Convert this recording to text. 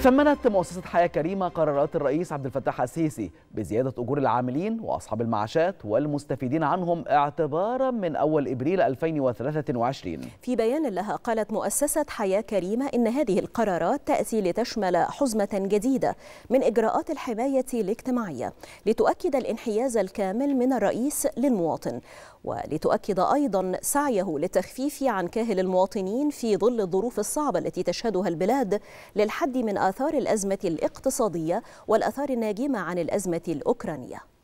ثمنت مؤسسة حياة كريمة قرارات الرئيس عبد الفتاح السيسي بزيادة أجور العاملين وأصحاب المعاشات والمستفيدين عنهم اعتبارا من أول إبريل 2023 في بيان لها قالت مؤسسة حياة كريمة إن هذه القرارات تأتي لتشمل حزمة جديدة من إجراءات الحماية الاجتماعية لتؤكد الانحياز الكامل من الرئيس للمواطن ولتؤكد أيضا سعيه للتخفيف عن كاهل المواطنين في ظل الظروف الصعبة التي تشهدها البلاد للحد من آثار الأزمة الاقتصادية والآثار الناجمة عن الأزمة الأوكرانية.